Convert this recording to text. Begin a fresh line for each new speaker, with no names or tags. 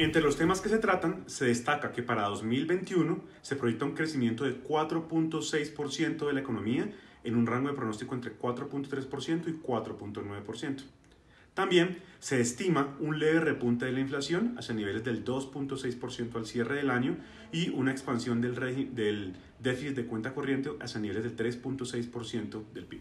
Entre los temas que se tratan, se destaca que para 2021 se proyecta un crecimiento de 4.6% de la economía en un rango de pronóstico entre 4.3% y 4.9%. También se estima un leve repunte de la inflación hacia niveles del 2.6% al cierre del año y una expansión del, del déficit de cuenta corriente hacia niveles del 3.6% del PIB.